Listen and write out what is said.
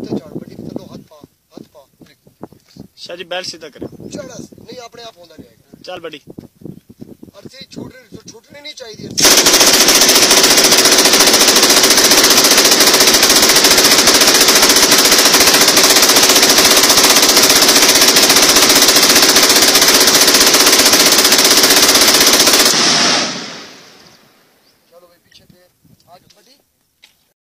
ਉੱਤੇ ਚੜ ਗੱਡੀ ਦੇ ਥੱਲੋਂ ਹੱਥ ਪਾ ਹੱਥ ਪਾ ਸ਼ਾਹ ਜੀ ਬੈਲ ਸਿੱਧਾ ਕਰਿਓ ਚੜਾ ਨਹੀਂ ਆਪਣੇ ਆਪ ਹੁੰਦਾ ਜਾਏਗਾ ਚੱਲ ਬੜੀ ਅਰਥੀ ਛੁੱਟ ਛੁੱਟਣੀ ਨਹੀਂ ਚਾਹੀਦੀ चलो भाई पीछे थे आज बड़ी